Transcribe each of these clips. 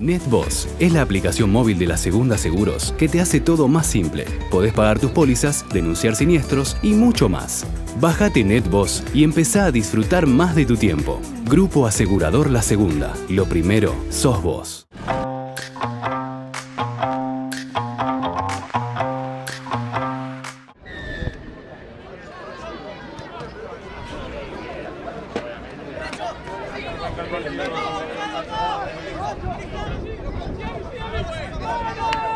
NetBoss es la aplicación móvil de la Segunda Seguros que te hace todo más simple. Podés pagar tus pólizas, denunciar siniestros y mucho más. Bájate NetBoss y empezá a disfrutar más de tu tiempo. Grupo Asegurador La Segunda. Lo primero, sos vos. Go, go, go!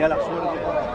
Mira la suerte.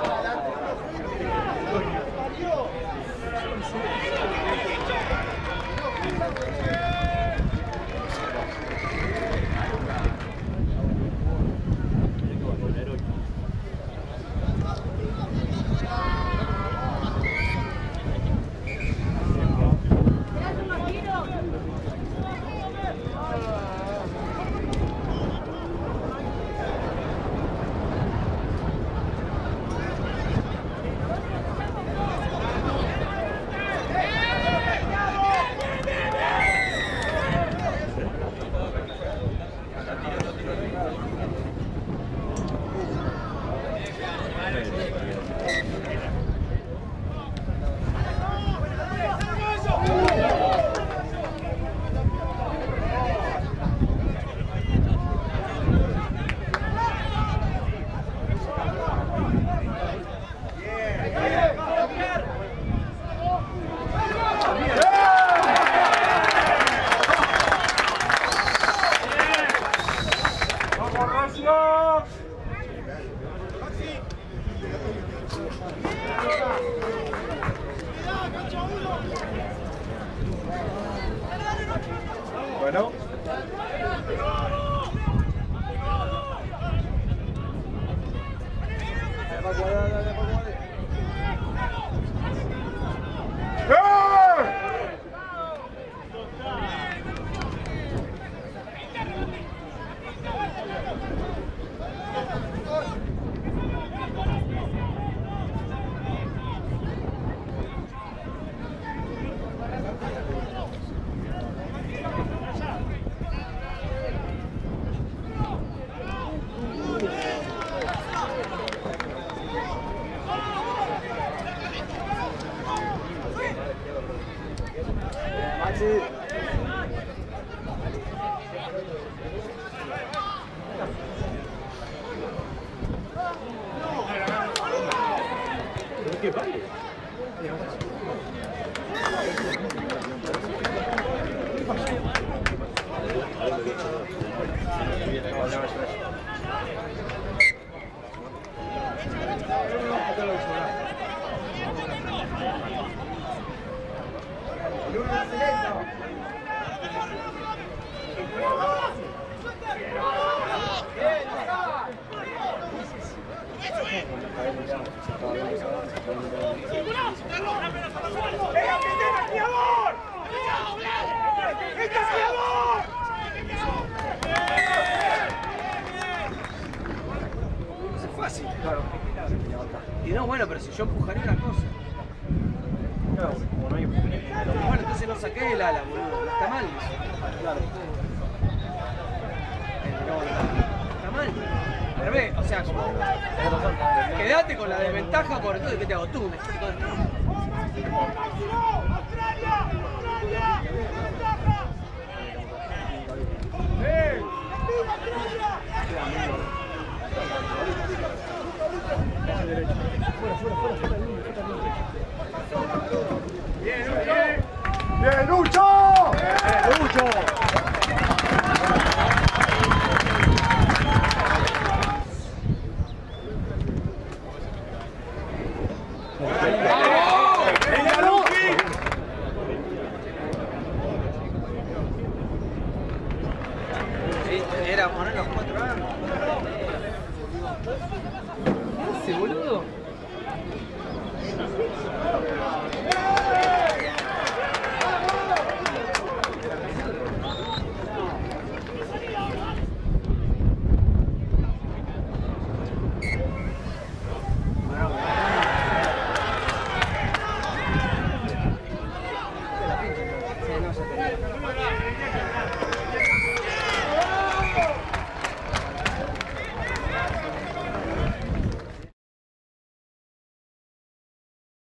Fácil. Y no, bueno, pero si yo empujaría una cosa. Como no hay Bueno, entonces no saqué el ala, boludo. No está mal eso. Claro. Está mal. Pero ve, o sea, como. Quedate con la desventaja por entonces que te hago tú, un experto de era poner los cuatro años. ¿Qué boludo?